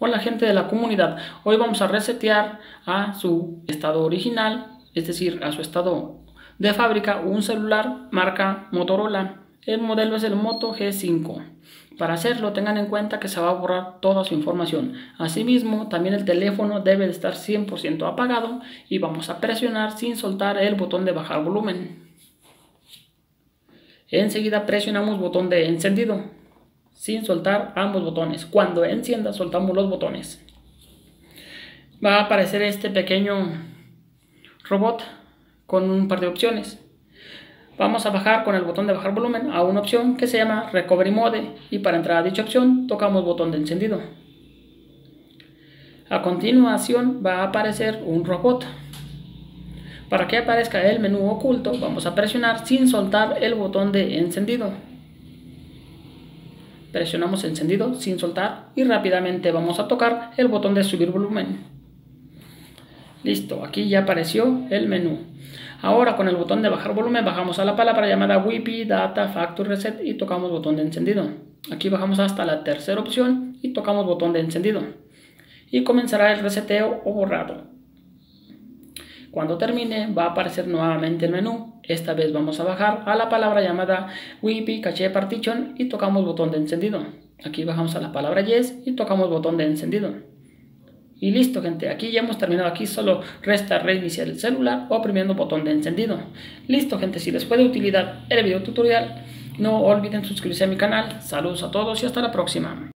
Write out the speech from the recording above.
Hola gente de la comunidad, hoy vamos a resetear a su estado original, es decir, a su estado de fábrica un celular marca Motorola. El modelo es el Moto G5. Para hacerlo tengan en cuenta que se va a borrar toda su información. Asimismo, también el teléfono debe de estar 100% apagado y vamos a presionar sin soltar el botón de bajar volumen. Enseguida presionamos botón de encendido sin soltar ambos botones. Cuando encienda, soltamos los botones. Va a aparecer este pequeño robot con un par de opciones. Vamos a bajar con el botón de bajar volumen a una opción que se llama Recovery Mode y para entrar a dicha opción tocamos botón de encendido. A continuación va a aparecer un robot. Para que aparezca el menú oculto vamos a presionar sin soltar el botón de encendido presionamos encendido sin soltar y rápidamente vamos a tocar el botón de subir volumen. Listo, aquí ya apareció el menú. Ahora con el botón de bajar volumen bajamos a la palabra llamada WIPI Data Factory Reset y tocamos botón de encendido. Aquí bajamos hasta la tercera opción y tocamos botón de encendido. Y comenzará el reseteo o borrado. Cuando termine va a aparecer nuevamente el menú. Esta vez vamos a bajar a la palabra llamada WIPI Cache Partition y tocamos botón de encendido. Aquí bajamos a la palabra Yes y tocamos botón de encendido. Y listo gente, aquí ya hemos terminado, aquí solo resta reiniciar el celular oprimiendo botón de encendido. Listo gente, si les fue de utilidad el video tutorial, no olviden suscribirse a mi canal. Saludos a todos y hasta la próxima.